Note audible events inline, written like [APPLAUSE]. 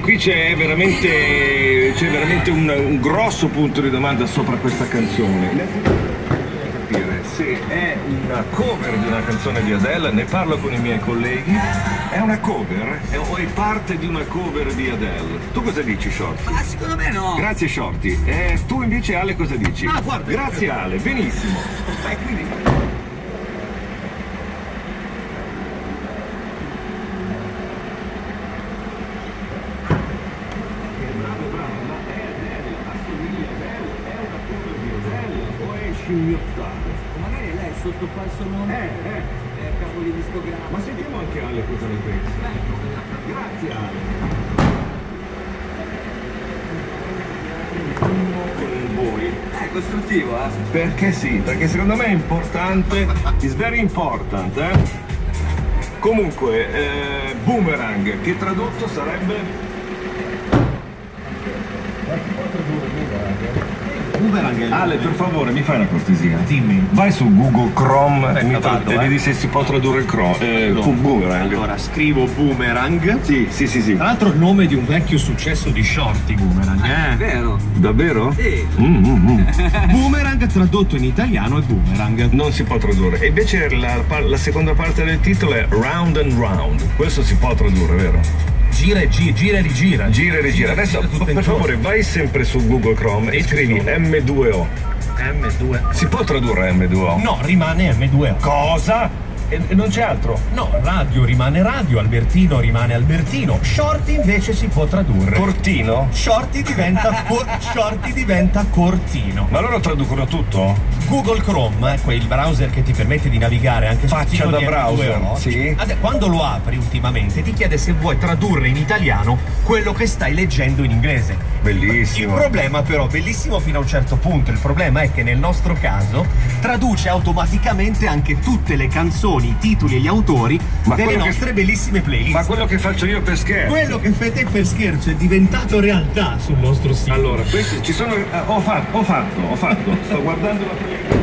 qui c'è veramente, c'è veramente un, un grosso punto di domanda sopra questa canzone. Capire se è una cover di una canzone di Adele, ne parlo con i miei colleghi, è una cover È- o è parte di una cover di Adele? Tu cosa dici Shorty? Ma secondo me no. Grazie Shorty. Eh, tu invece Ale cosa dici? Ah, guarda. Grazie Ale, benissimo. Eh, quindi- Bravo, bravo, ma è Adele, assomiglia a Adele, è una cover di Adele o è scimmiottata? Magari lei è sotto falso nome. Eh, eh. Eh, cavoli discografici. Ma sentiamo anche Ale cosa ne pensa. Grazie Ale. Con voi. È costruttivo, eh. Perché sì, perché secondo me è importante, is very important, eh? Comunque, eh, boomerang, che tradotto sarebbe... Boomerang Ale, per favore, mi fai una cortesia? Dimmi. Vai su Google Chrome e mi tra- vado, e eh. vedi se si può tradurre il Chrome, eh, con boomerang. Allora, scrivo boomerang. Sì, sì, sì, sì. Tra l'altro il nome di un vecchio successo di Shorty Boomerang. Eh. Vero? Davvero? Sì. Mm, mm, mm. [LAUGHS] Boomerang tradotto in italiano è boomerang. Non si può tradurre. E invece la, la seconda parte del titolo è Round and Round. Questo si può tradurre, vero? Gira e gira, gira e rigira. Gira e rigira. Adesso, per favore, vai sempre su Google Chrome e scrivi ci sono. M2O. M2. Si può tradurre M2O? No, rimane M2O. Cosa? E, e non c'è altro? No, radio rimane radio, Albertino rimane Albertino. Shorty invece si può tradurre. Cortino? Shorty diventa, cor- Shorty diventa cortino. Ma loro traducono tutto? Google Chrome, eh, quel browser che ti permette di navigare anche sul Faccia da browser, M2O, sì. quando lo apri ultimamente ti chiede se vuoi tradurre in italiano quello che stai leggendo in inglese. Il Bellissimo. problema però, bellissimo fino a un certo punto, il problema è che nel nostro caso traduce automaticamente anche tutte le canzoni, i titoli e gli autori Ma delle quello che- nostre bellissime playlist. Ma quello che faccio io per scherzo. Quello che fai te per scherzo è diventato realtà sul nostro sito. Allora, questi ci sono. eh, ho fatto, ho fatto, ho fatto. [LAUGHS] Sto guardando la playlist.